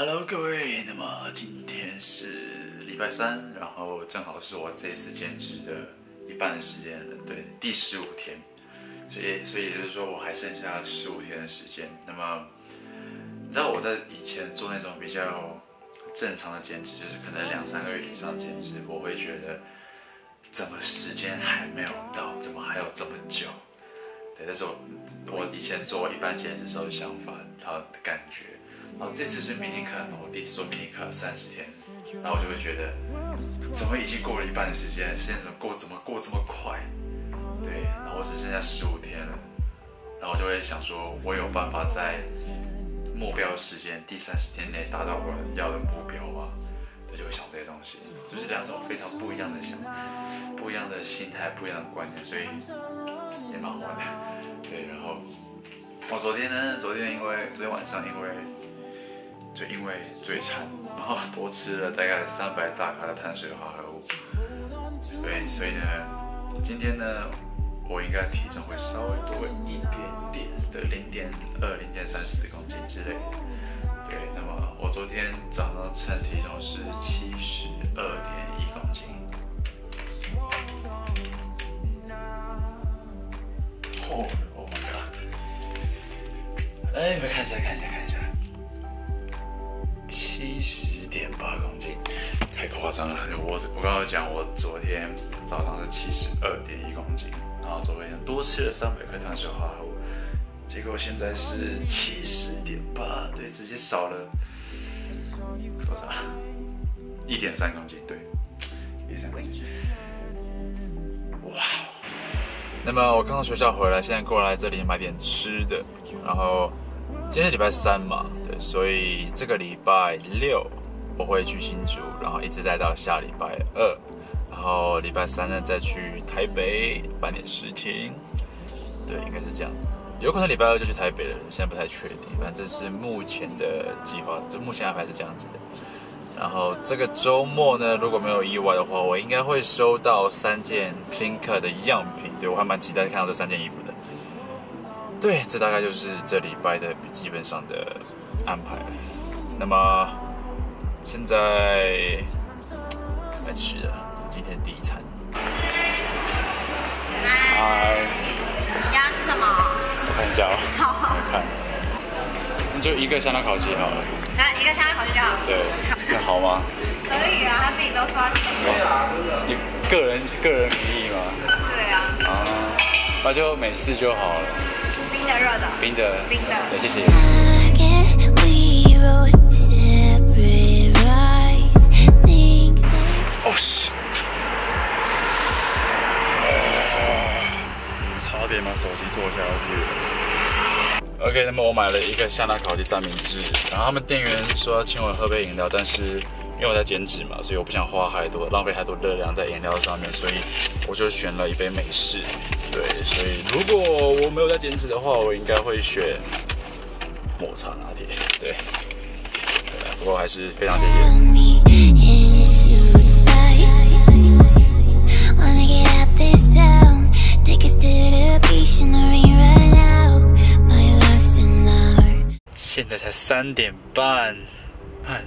Hello，各位，那么今天是礼拜三，然后正好是我这次兼职的一半的时间了，对，第十五天，所以所以也就是说我还剩下十五天的时间。那么你知道我在以前做那种比较正常的兼职，就是可能两三个月以上兼职，我会觉得怎么时间还没有到，怎么还有这么久？对，这是我我以前做一般兼职时候的想法，然后的感觉。然后，这次是迷你课，我第一次做迷你课三十天，然后我就会觉得，怎么已经过了一半的时间，现在怎么过怎么过这么快？对，然后我只剩下十五天了，然后我就会想说，我有办法在目标时间第三十天内达到我要的目标吗？我就会想这些东西，就是两种非常不一样的想，不一样的心态，不一样的观念，所以也蛮好玩的。对，然后我昨天呢，昨天因为昨天晚上因为。就因为嘴馋，然后多吃了大概三百大卡的碳水化合物，对，所以呢，今天呢，我应该体重会稍微多一点点的零点二、零点三四公斤之类的。对，那么我昨天早上称体重是七十二点一公斤。哦，Oh my god！哎，你们看一下，看一下，看一下。七十点八公斤，太夸张了！我我刚刚讲，我昨天早上是七十二点一公斤，然后昨天多吃了三百克碳水化合物，结果现在是七十点八，对，直接少了多少？一点三公斤，对，一点三公斤。那么我刚从学校回来，现在过来这里买点吃的，然后。今天礼拜三嘛，对，所以这个礼拜六我会去新竹，然后一直待到下礼拜二，然后礼拜三呢再去台北办点事情，对，应该是这样，有可能礼拜二就去台北了，现在不太确定，反正这是目前的计划，这目前安排是这样子的。然后这个周末呢，如果没有意外的话，我应该会收到三件 Pink 的样品，对我还蛮期待看到这三件衣服的。对，这大概就是这礼拜的基本上的安排。那么现在来吃了今天第一餐。嗨，你要吃什么？我看一下哦。好。看。那就一个香辣烤鸡好了。那一个香料烤鸡就好。对。这好吗？可以啊，他自己都说要请。可以啊，你个人个人名义吗？对啊。啊，那就美式就好了。冰的热的，冰的，冰的，对谢谢。那么我买了一个香辣烤鸡三明治，然后他们店员说要请我喝杯饮料，但是。因为我在减脂嘛，所以我不想花太多、浪费太多热量在饮料上面，所以我就选了一杯美式。对，所以如果我没有在减脂的话，我应该会选抹茶拿铁。对，不过还是非常谢谢。三点半。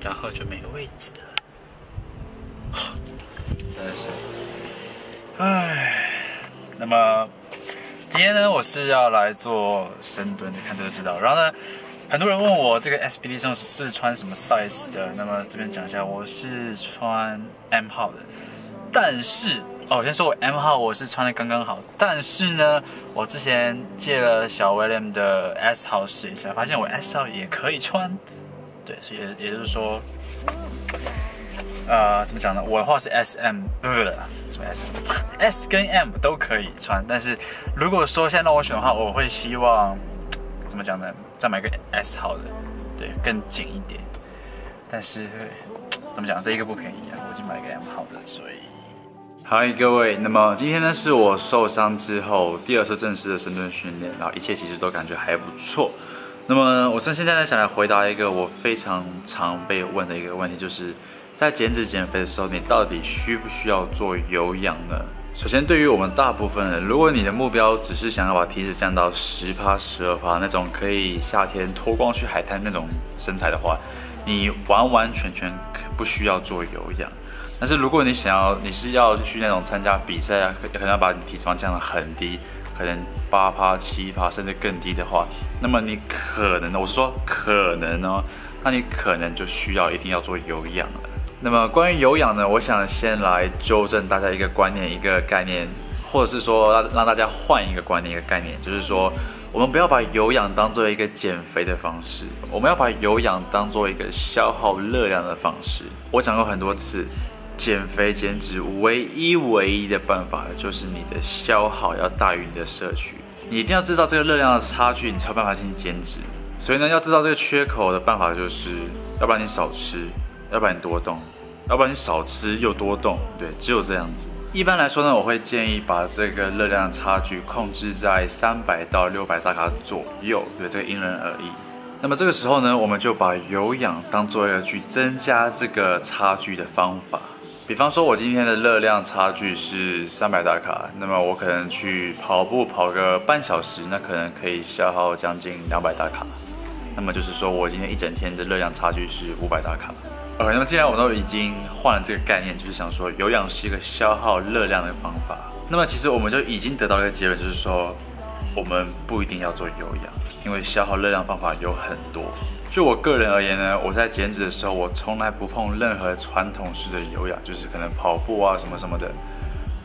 然后就没位置了，真的是，唉。那么今天呢，我是要来做深蹲，你看就知道。然后呢，很多人问我这个 SBD 上是穿什么 size 的，那么这边讲一下，我是穿 M 号的。但是哦，先说我 M 号我是穿的刚刚好，但是呢，我之前借了小 William 的 S 号试一下，发现我 S 号也可以穿。对，所以也就是说，呃，怎么讲呢？我的话是 S M，不不不，什么 S M？S 跟 M 都可以穿，但是如果说现在让我选的话，我会希望怎么讲呢？再买个 S 号的，对，更紧一点。但是 怎么讲？这一个不便宜啊，我已经买了个 M 号的，所以。嗨，各位，那么今天呢是我受伤之后第二次正式的深蹲训练，然后一切其实都感觉还不错。那么，我趁现在呢，想来回答一个我非常常被问的一个问题，就是在减脂减肥的时候，你到底需不需要做有氧呢？首先，对于我们大部分人，如果你的目标只是想要把体脂降到十趴、十二趴那种可以夏天脱光去海滩那种身材的话，你完完全全不需要做有氧。但是如果你想要，你是要去那种参加比赛啊，可可能要把你体脂肪降得很低，可能八趴、七趴甚至更低的话，那么你可能，我是说可能哦，那你可能就需要一定要做有氧了。那么关于有氧呢，我想先来纠正大家一个观念、一个概念，或者是说让让大家换一个观念、一个概念，就是说。我们不要把有氧当做一个减肥的方式，我们要把有氧当做一个消耗热量的方式。我讲过很多次，减肥减脂唯一唯一的办法就是你的消耗要大于你的摄取，你一定要知道这个热量的差距，你才有办法进行减脂。所以呢，要知道这个缺口的办法就是，要不然你少吃，要不然你多动，要不然你少吃又多动，对，只有这样子。一般来说呢，我会建议把这个热量差距控制在三百到六百大卡左右，对，这个因人而异。那么这个时候呢，我们就把有氧当做一个去增加这个差距的方法。比方说，我今天的热量差距是三百大卡，那么我可能去跑步跑个半小时，那可能可以消耗将近两百大卡。那么就是说我今天一整天的热量差距是五百大卡。呃那么既然我都已经换了这个概念，就是想说有氧是一个消耗热量的方法。那么其实我们就已经得到一个结论，就是说我们不一定要做有氧，因为消耗热量方法有很多。就我个人而言呢，我在减脂的时候，我从来不碰任何传统式的有氧，就是可能跑步啊什么什么的。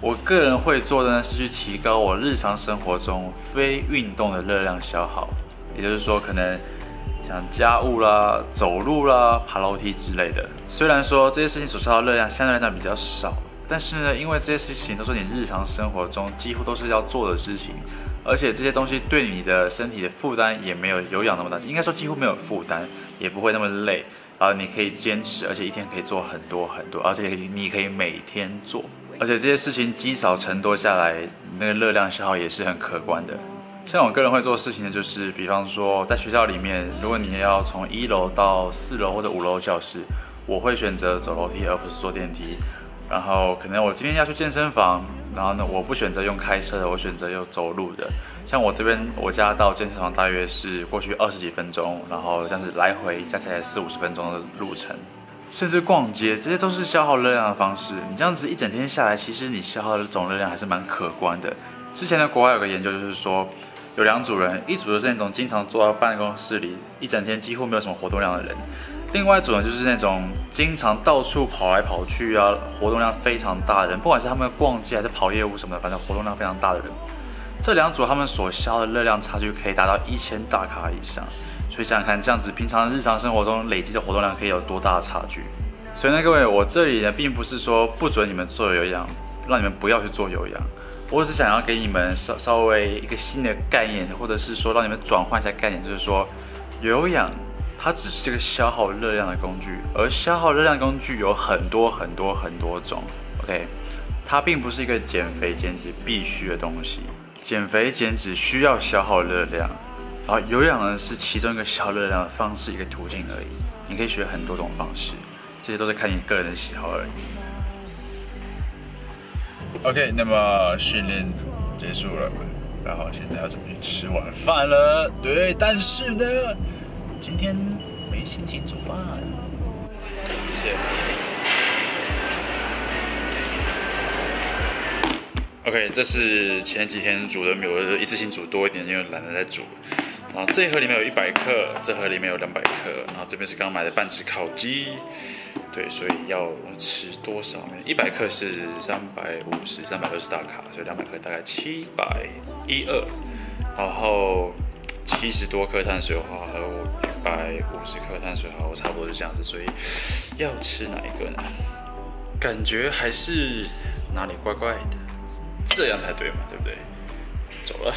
我个人会做的呢，是去提高我日常生活中非运动的热量消耗，也就是说可能。像家务啦、走路啦、爬楼梯之类的，虽然说这些事情所消耗热量相对来讲比较少，但是呢，因为这些事情都是你日常生活中几乎都是要做的事情，而且这些东西对你的身体的负担也没有有氧那么大，应该说几乎没有负担，也不会那么累，然后你可以坚持，而且一天可以做很多很多，而且你可以每天做，而且这些事情积少成多下来，那个热量消耗也是很可观的。像我个人会做事情的，就是比方说在学校里面，如果你要从一楼到四楼或者五楼教室，我会选择走楼梯而不是坐电梯。然后可能我今天要去健身房，然后呢，我不选择用开车的，我选择用走路的。像我这边我家到健身房大约是过去二十几分钟，然后这样子来回加起来四五十分钟的路程。甚至逛街，这些都是消耗热量的方式。你这样子一整天下来，其实你消耗的总热量还是蛮可观的。之前的国外有个研究，就是说。有两组人，一组就是那种经常坐到办公室里一整天几乎没有什么活动量的人，另外一组呢就是那种经常到处跑来跑去啊，活动量非常大的人，不管是他们逛街还是跑业务什么的，反正活动量非常大的人。这两组他们所消的热量差距可以达到一千大卡以上，所以想想看，这样子平常日常生活中累积的活动量可以有多大的差距？所以呢，各位，我这里呢并不是说不准你们做有氧，让你们不要去做有氧。我只是想要给你们稍稍微一个新的概念，或者是说让你们转换一下概念，就是说有氧它只是这个消耗热量的工具，而消耗热量工具有很多很多很多种。OK，它并不是一个减肥减脂必须的东西。减肥减脂需要消耗热量，然后有氧呢是其中一个消耗热量的方式，一个途径而已。你可以学很多种方式，这些都是看你个人的喜好而已。OK，那么训练结束了，然后现在要准备吃晚饭了。对，但是呢，今天没心情煮饭。谢谢。OK，这是前几天煮的米，我一次性煮多一点，因为懒得再煮。然后这一盒里面有一百克，这盒里面有两百克，然后这边是刚买的半只烤鸡。对，所以要吃多少呢？一百克是三百五十、三百六十大卡，所以两百克大概七百一二，然后七十多克碳水化合物，百五十克碳水化合物，差不多是这样子。所以要吃哪一个呢？感觉还是哪里怪怪的，这样才对嘛，对不对？走了。